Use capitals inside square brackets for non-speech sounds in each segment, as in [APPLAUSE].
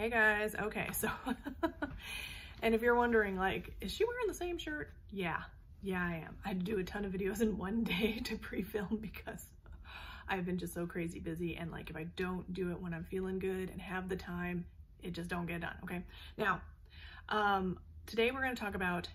Hey guys, okay, so, [LAUGHS] and if you're wondering like, is she wearing the same shirt? Yeah, yeah I am. I do a ton of videos in one day [LAUGHS] to pre-film because I've been just so crazy busy and like if I don't do it when I'm feeling good and have the time, it just don't get done, okay? Now, um, today we're gonna talk about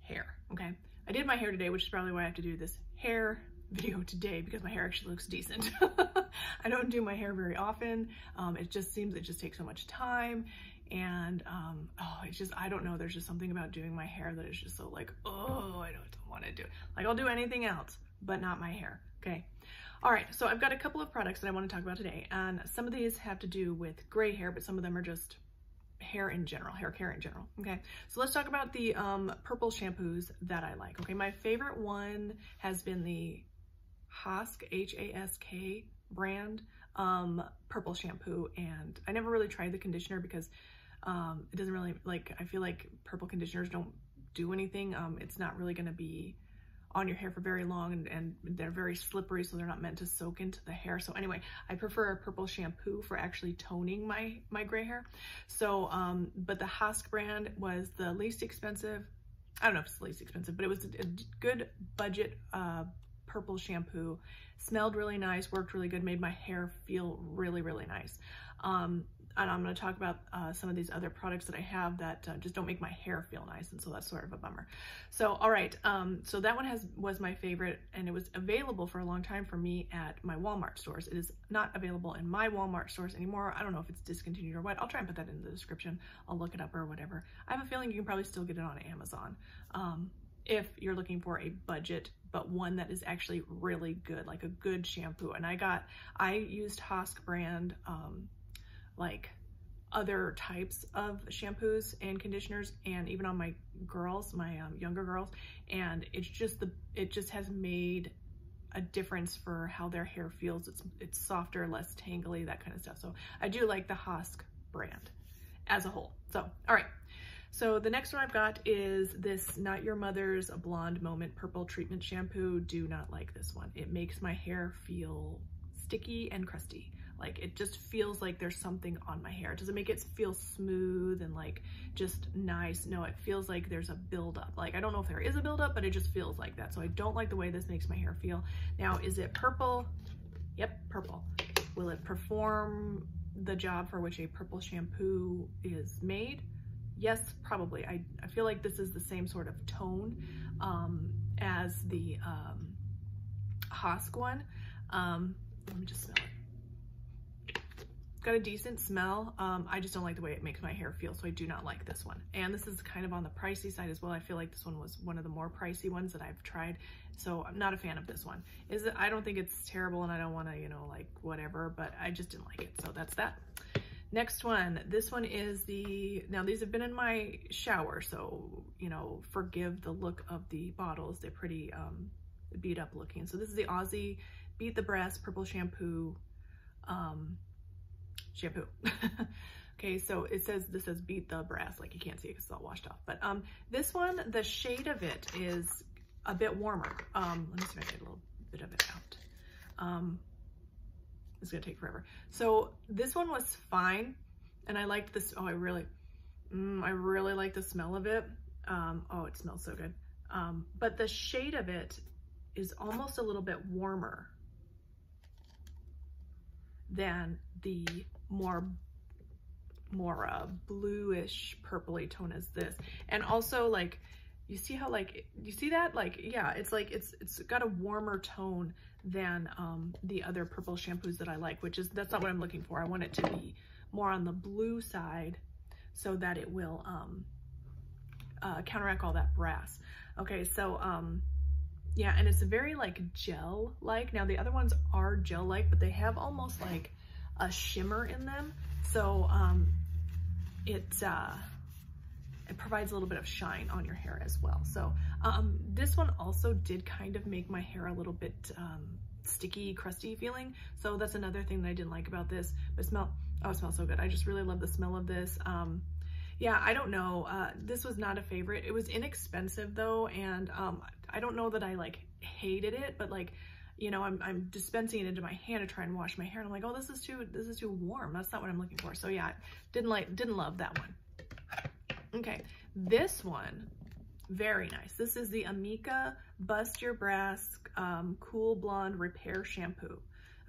hair, okay? I did my hair today, which is probably why I have to do this hair video today because my hair actually looks decent. [LAUGHS] I don't do my hair very often. Um, it just seems it just takes so much time and um, oh, it's just, I don't know, there's just something about doing my hair that is just so like, oh, I don't want to do it. Like I'll do anything else, but not my hair, okay? All right, so I've got a couple of products that I want to talk about today, and some of these have to do with gray hair, but some of them are just hair in general, hair care in general, okay? So let's talk about the um, purple shampoos that I like, okay? My favorite one has been the Hask, H-A-S-K brand um, purple shampoo. And I never really tried the conditioner because um, it doesn't really, like, I feel like purple conditioners don't do anything. Um, it's not really going to be on your hair for very long and, and, they're very slippery so they're not meant to soak into the hair so anyway I prefer a purple shampoo for actually toning my my gray hair so um but the Hask brand was the least expensive I don't know if it's the least expensive but it was a, a good budget uh purple shampoo. Smelled really nice, worked really good, made my hair feel really, really nice. Um, and I'm going to talk about uh, some of these other products that I have that uh, just don't make my hair feel nice, and so that's sort of a bummer. So, all right, um, so that one has was my favorite, and it was available for a long time for me at my Walmart stores. It is not available in my Walmart stores anymore. I don't know if it's discontinued or what. I'll try and put that in the description. I'll look it up or whatever. I have a feeling you can probably still get it on Amazon. Um, if you're looking for a budget, but one that is actually really good, like a good shampoo. And I got, I used Hask brand, um, like other types of shampoos and conditioners and even on my girls, my um, younger girls. And it's just the, it just has made a difference for how their hair feels. It's, it's softer, less tangly, that kind of stuff. So I do like the Hask brand as a whole. So, all right. So the next one I've got is this Not Your Mother's Blonde Moment Purple Treatment Shampoo. Do not like this one. It makes my hair feel sticky and crusty. Like it just feels like there's something on my hair. It doesn't make it feel smooth and like just nice. No, it feels like there's a buildup. Like I don't know if there is a buildup, but it just feels like that. So I don't like the way this makes my hair feel. Now, is it purple? Yep, purple. Will it perform the job for which a purple shampoo is made? Yes, probably. I, I feel like this is the same sort of tone um, as the um, Hask one. Um, let me just smell it. Got a decent smell. Um, I just don't like the way it makes my hair feel, so I do not like this one. And this is kind of on the pricey side as well. I feel like this one was one of the more pricey ones that I've tried, so I'm not a fan of this one. Is it? I don't think it's terrible, and I don't want to, you know, like whatever, but I just didn't like it. So that's that. Next one, this one is the, now these have been in my shower, so, you know, forgive the look of the bottles. They're pretty um, beat up looking. So this is the Aussie Beat the Brass Purple Shampoo um, shampoo. [LAUGHS] okay, so it says, this says Beat the Brass, like you can't see it because it's all washed off. But um, this one, the shade of it is a bit warmer. Um, let me see if I get a little bit of it out. Um, it's gonna take forever. So this one was fine. And I liked this, oh, I really, mm, I really like the smell of it. Um, oh, it smells so good. Um, but the shade of it is almost a little bit warmer than the more more uh, bluish purpley tone as this. And also like, you see how like, you see that? Like, yeah, it's like, it's it's got a warmer tone than um, the other purple shampoos that I like, which is, that's not what I'm looking for. I want it to be more on the blue side so that it will um, uh, counteract all that brass. Okay, so um, yeah, and it's very like gel-like. Now the other ones are gel-like, but they have almost like a shimmer in them. So um, it, uh, it provides a little bit of shine on your hair as well. So um, this one also did kind of make my hair a little bit um, sticky, crusty feeling. So that's another thing that I didn't like about this, but smell, oh, it smells so good. I just really love the smell of this. Um, yeah, I don't know. Uh, this was not a favorite. It was inexpensive though. And um, I don't know that I like hated it, but like, you know, I'm, I'm dispensing it into my hand to try and wash my hair. And I'm like, oh, this is too, this is too warm. That's not what I'm looking for. So yeah, didn't like, didn't love that one. Okay, this one, very nice. This is the Amika Bust Your Brass um, Cool Blonde Repair Shampoo.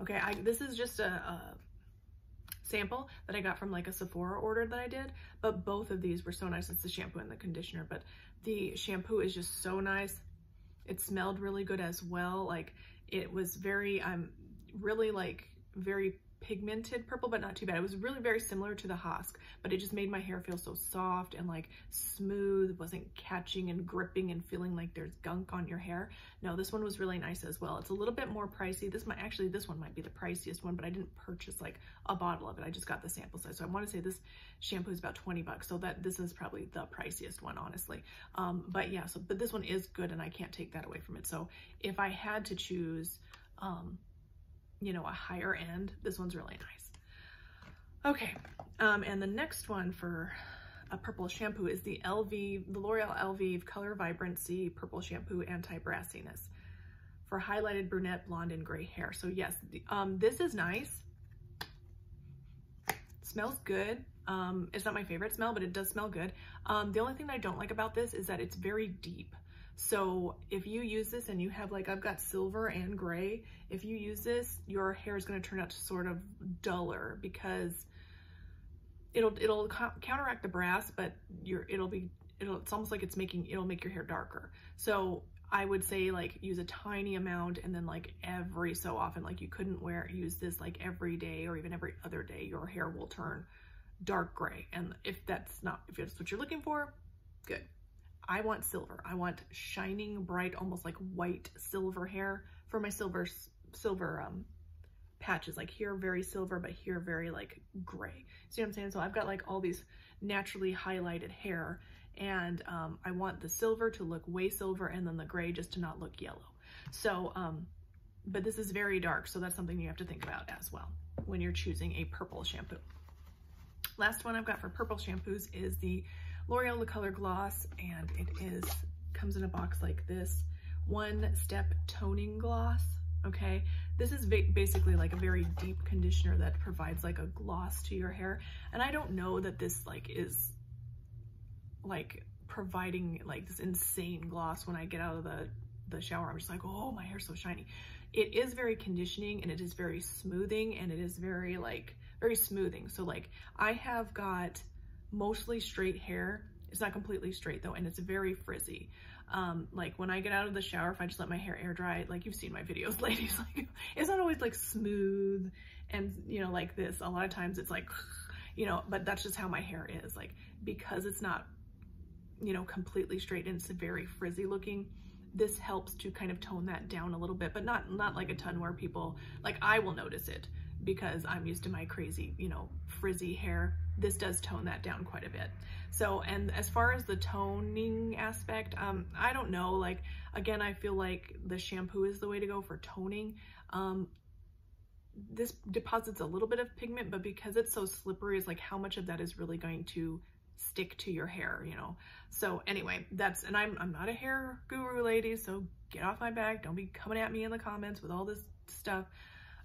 Okay, I, this is just a, a sample that I got from like a Sephora order that I did, but both of these were so nice. It's the shampoo and the conditioner, but the shampoo is just so nice. It smelled really good as well. Like it was very, I'm um, really like very pigmented purple, but not too bad. It was really very similar to the Hask, but it just made my hair feel so soft and like smooth. It wasn't catching and gripping and feeling like there's gunk on your hair. No, this one was really nice as well. It's a little bit more pricey. This might actually, this one might be the priciest one, but I didn't purchase like a bottle of it. I just got the sample size. So I want to say this shampoo is about 20 bucks. So that this is probably the priciest one, honestly. Um, but yeah, so, but this one is good and I can't take that away from it. So if I had to choose, um, you know, a higher end. This one's really nice. Okay, um, and the next one for a purple shampoo is the LV, the L'Oreal Elvive Color Vibrancy Purple Shampoo Anti-Brassiness for highlighted brunette, blonde, and gray hair. So yes, um, this is nice. smells good. Um, it's not my favorite smell, but it does smell good. Um, the only thing that I don't like about this is that it's very deep. So if you use this and you have like, I've got silver and gray, if you use this, your hair is going to turn out sort of duller because it'll, it'll counteract the brass, but your, it'll be, it'll, it's almost like it's making, it'll make your hair darker. So I would say like use a tiny amount and then like every so often, like you couldn't wear, use this like every day or even every other day, your hair will turn dark gray. And if that's not, if that's what you're looking for, good. I want silver. I want shining, bright, almost like white silver hair for my silver silver um, patches. Like here, very silver, but here, very like gray. See what I'm saying? So I've got like all these naturally highlighted hair and um, I want the silver to look way silver and then the gray just to not look yellow. So, um, but this is very dark, so that's something you have to think about as well when you're choosing a purple shampoo. Last one I've got for purple shampoos is the L'Oreal Le Color Gloss, and it is comes in a box like this. One Step Toning Gloss, okay? This is basically like a very deep conditioner that provides like a gloss to your hair. And I don't know that this like is like providing like this insane gloss when I get out of the, the shower. I'm just like, oh, my hair's so shiny. It is very conditioning and it is very smoothing and it is very like, very smoothing. So like I have got mostly straight hair. It's not completely straight though, and it's very frizzy. Um, like when I get out of the shower, if I just let my hair air dry, like you've seen my videos, [LAUGHS] ladies, like it's not always like smooth and you know, like this. A lot of times it's like, [SIGHS] you know, but that's just how my hair is. Like because it's not, you know, completely straight and it's very frizzy looking, this helps to kind of tone that down a little bit, but not not like a ton where people, like I will notice it because I'm used to my crazy, you know, frizzy hair this does tone that down quite a bit. So, and as far as the toning aspect, um, I don't know, like, again, I feel like the shampoo is the way to go for toning. Um, this deposits a little bit of pigment, but because it's so slippery, is like how much of that is really going to stick to your hair, you know? So anyway, that's, and I'm, I'm not a hair guru, ladies, so get off my back. Don't be coming at me in the comments with all this stuff.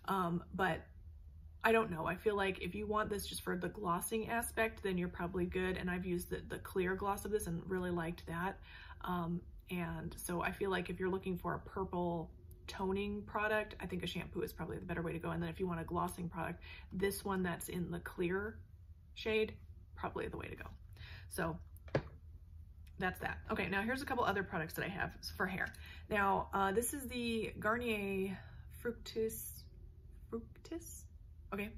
Um, but I don't know. I feel like if you want this just for the glossing aspect, then you're probably good. And I've used the, the clear gloss of this and really liked that. Um, and so I feel like if you're looking for a purple toning product, I think a shampoo is probably the better way to go. And then if you want a glossing product, this one that's in the clear shade, probably the way to go. So that's that. Okay, now here's a couple other products that I have for hair. Now, uh, this is the Garnier Fructis, Fructis? Okay,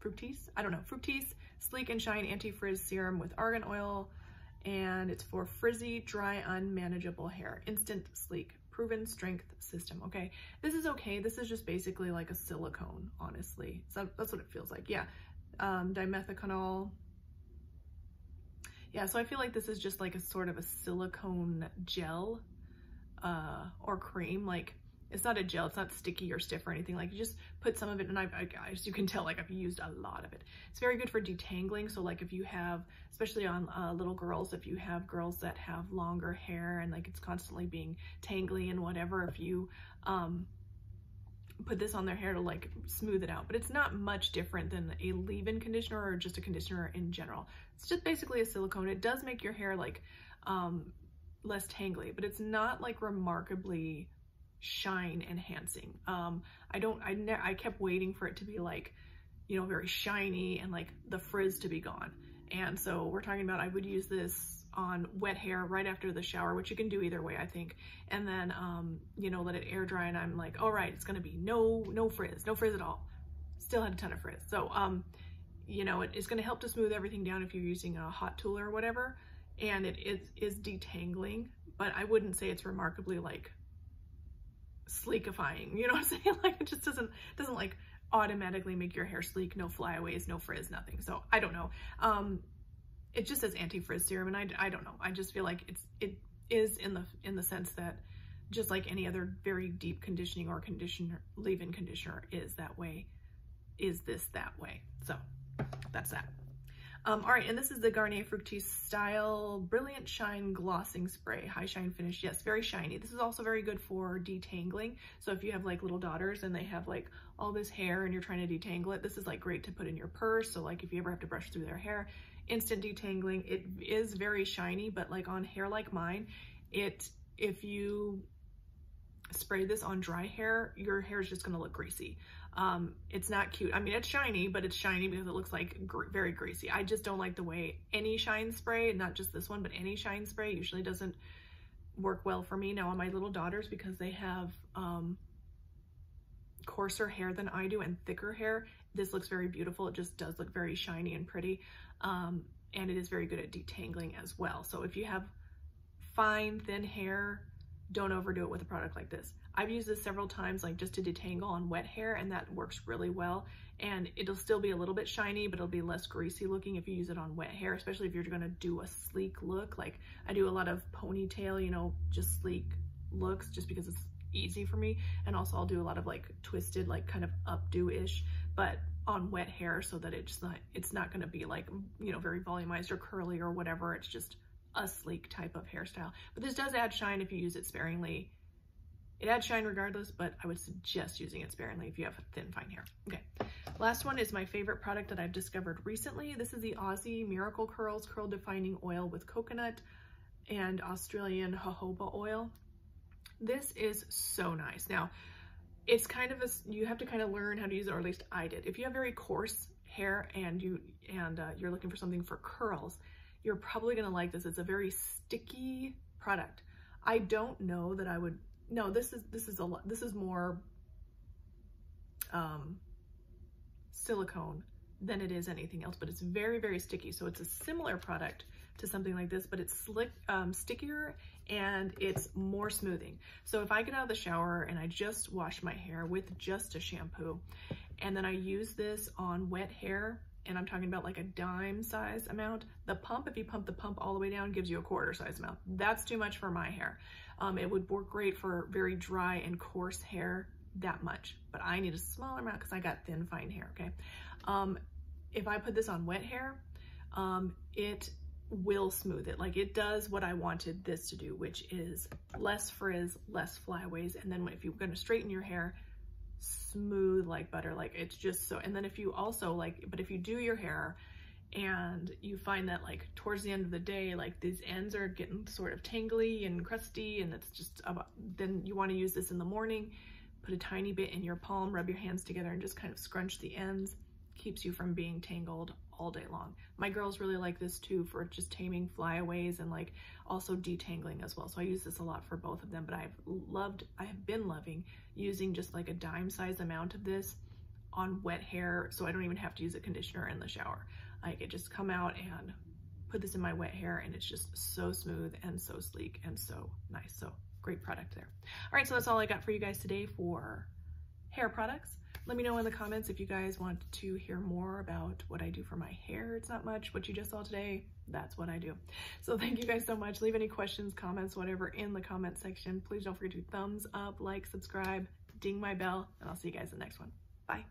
Fructis, I don't know, Fructis Sleek and Shine Anti-Frizz Serum with Argan Oil, and it's for frizzy, dry, unmanageable hair. Instant, sleek, proven strength system, okay? This is okay. This is just basically like a silicone, honestly. So that's what it feels like, yeah. Um, dimethiconol. Yeah, so I feel like this is just like a sort of a silicone gel uh, or cream. Like it's not a gel, it's not sticky or stiff or anything. Like you just put some of it, and I, I, as you can tell, like I've used a lot of it. It's very good for detangling. So like if you have, especially on uh, little girls, if you have girls that have longer hair and like it's constantly being tangly and whatever, if you, um, put this on their hair to like smooth it out, but it's not much different than a leave-in conditioner or just a conditioner in general. It's just basically a silicone. It does make your hair like um, less tangly, but it's not like remarkably shine enhancing. Um, I don't, I, I kept waiting for it to be like, you know, very shiny and like the frizz to be gone. And so we're talking about, I would use this on wet hair right after the shower, which you can do either way, I think. And then, um, you know, let it air dry and I'm like, all right, it's gonna be no, no frizz, no frizz at all. Still had a ton of frizz. So, um, you know, it is gonna help to smooth everything down if you're using a hot tool or whatever. And it is, is detangling, but I wouldn't say it's remarkably like sleekifying. You know what I'm [LAUGHS] saying? Like it just doesn't, doesn't like automatically make your hair sleek, no flyaways, no frizz, nothing. So I don't know. Um, it just says anti-frizz serum and I, I don't know. I just feel like it's, it is in the, in the sense that just like any other very deep conditioning or conditioner, leave-in conditioner is that way, is this that way. So that's that. Um, all right, and this is the Garnier Fructis Style Brilliant Shine Glossing Spray, high shine finish. Yes, very shiny. This is also very good for detangling. So if you have like little daughters and they have like all this hair and you're trying to detangle it, this is like great to put in your purse. So like if you ever have to brush through their hair, instant detangling. It is very shiny, but like on hair like mine, it if you spray this on dry hair, your hair is just gonna look greasy. Um, it's not cute. I mean, it's shiny, but it's shiny because it looks like gr very greasy. I just don't like the way any shine spray, not just this one, but any shine spray usually doesn't work well for me. Now on my little daughters, because they have um, coarser hair than I do and thicker hair, this looks very beautiful. It just does look very shiny and pretty. Um, and it is very good at detangling as well. So if you have fine, thin hair, don't overdo it with a product like this. I've used this several times like just to detangle on wet hair and that works really well. And it'll still be a little bit shiny, but it'll be less greasy looking if you use it on wet hair, especially if you're gonna do a sleek look. Like I do a lot of ponytail, you know, just sleek looks just because it's easy for me. And also I'll do a lot of like twisted, like kind of updo-ish, but on wet hair so that it's not, it's not gonna be like, you know, very volumized or curly or whatever. It's just a sleek type of hairstyle. But this does add shine if you use it sparingly. It adds shine regardless, but I would suggest using it sparingly if you have thin, fine hair. Okay, last one is my favorite product that I've discovered recently. This is the Aussie Miracle Curls Curl Defining Oil with coconut and Australian jojoba oil. This is so nice. Now, it's kind of a, you have to kind of learn how to use it, or at least I did. If you have very coarse hair and you and uh, you're looking for something for curls, you're probably gonna like this. It's a very sticky product. I don't know that I would, no, this is, this is a lot, this is more um, silicone than it is anything else, but it's very, very sticky. So it's a similar product to something like this, but it's slick, um, stickier and it's more smoothing. So if I get out of the shower and I just wash my hair with just a shampoo, and then I use this on wet hair, and I'm talking about like a dime size amount. The pump, if you pump the pump all the way down, gives you a quarter size amount. That's too much for my hair. Um, it would work great for very dry and coarse hair, that much. But I need a smaller amount because I got thin, fine hair, okay? Um, if I put this on wet hair, um, it will smooth it. Like it does what I wanted this to do, which is less frizz, less flyaways. And then if you're gonna straighten your hair, smooth like butter. Like it's just so, and then if you also like, but if you do your hair and you find that like towards the end of the day, like these ends are getting sort of tangly and crusty and it's just about, then you wanna use this in the morning, put a tiny bit in your palm, rub your hands together and just kind of scrunch the ends keeps you from being tangled all day long. My girls really like this too for just taming flyaways and like also detangling as well. So I use this a lot for both of them, but I've loved, I have been loving using just like a dime size amount of this on wet hair so I don't even have to use a conditioner in the shower. I could just come out and put this in my wet hair and it's just so smooth and so sleek and so nice. So great product there. All right, so that's all I got for you guys today for hair products. Let me know in the comments if you guys want to hear more about what I do for my hair. It's not much. What you just saw today, that's what I do. So [LAUGHS] thank you guys so much. Leave any questions, comments, whatever in the comment section. Please don't forget to thumbs up, like, subscribe, ding my bell, and I'll see you guys in the next one. Bye.